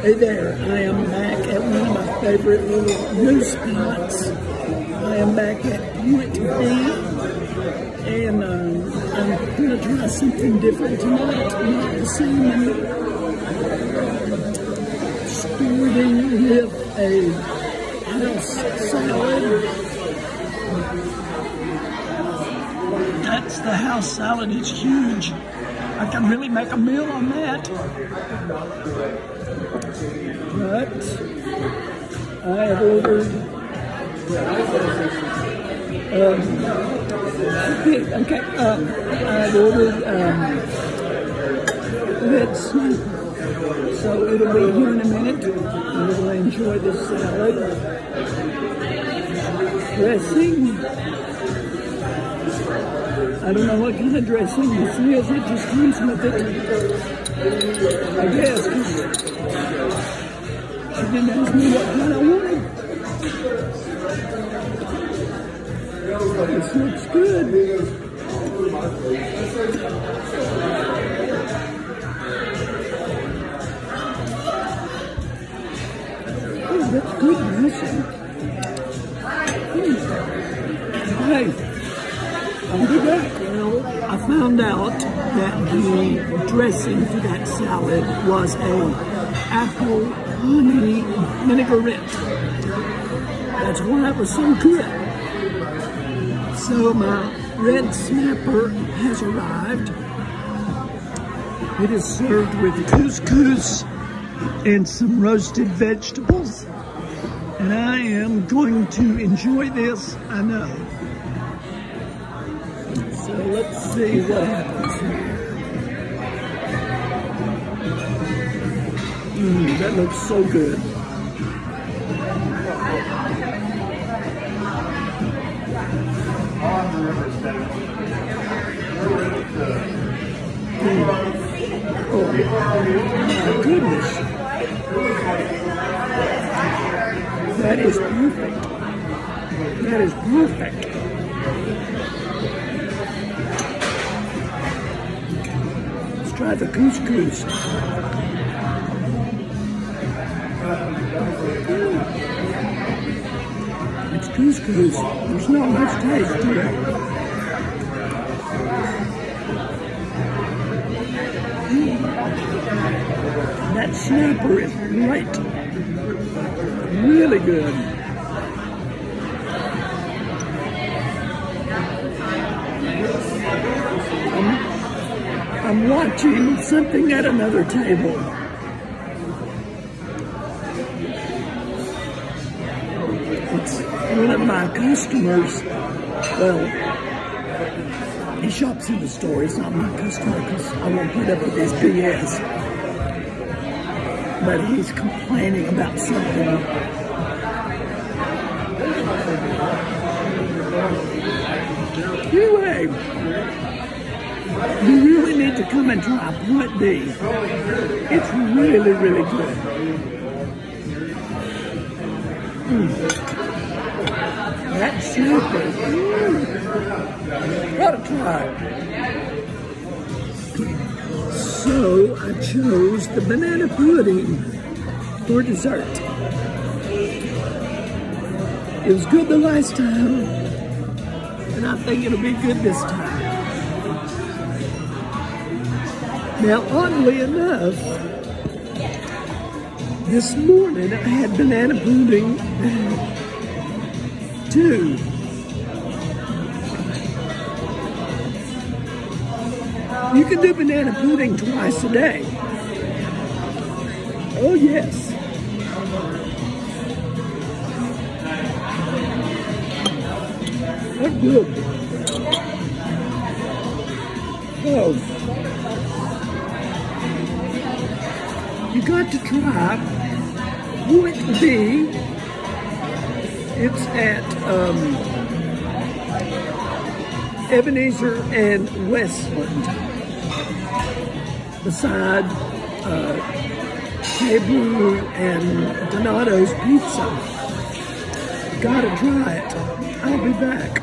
Hey there, I am back at one of my favorite little news spots. I am back at Point B, and um, I'm going to try something different tonight. Not the same starting with a house salad. That's the house salad, it's huge. I can really make a meal on that. But I have ordered um, okay, um, I've ordered um, snapper. So it'll be here in a minute. We'll enjoy the salad. Dressing. I don't know what kind of dressing this is. It just comes with it. I guess. She didn't ask me what kind I wanted. This looks good. Oh, that's good dressing. Back. I found out that the dressing for that salad was a apple honey vinaigrette. That's why it was so good. So my red snapper has arrived. It is served with couscous and some roasted vegetables. And I am going to enjoy this, I know. So let's see what happens. Mmm, that looks so good. Mm. Oh, my goodness. That is perfect. That is perfect. Try the couscous. It's couscous. There's not much taste to it. That snapper is great. Really good. I'm, watching something at another table. It's one of my customers. Well, he shops in the store. He's not my customer because I won't put up with his BS. But he's complaining about something. Anyway, to come and try Point B. It's really, really good. Mm. That snapper. Mm. Gotta try. So I chose the banana pudding for dessert. It was good the last time, and I think it'll be good this time. Now, oddly enough, this morning I had banana pudding too. You can do banana pudding twice a day. Oh, yes. That's good. Oh. You got to try Point B. It's at um, Ebenezer and Westland beside uh, and Donato's Pizza. Gotta try it. I'll be back.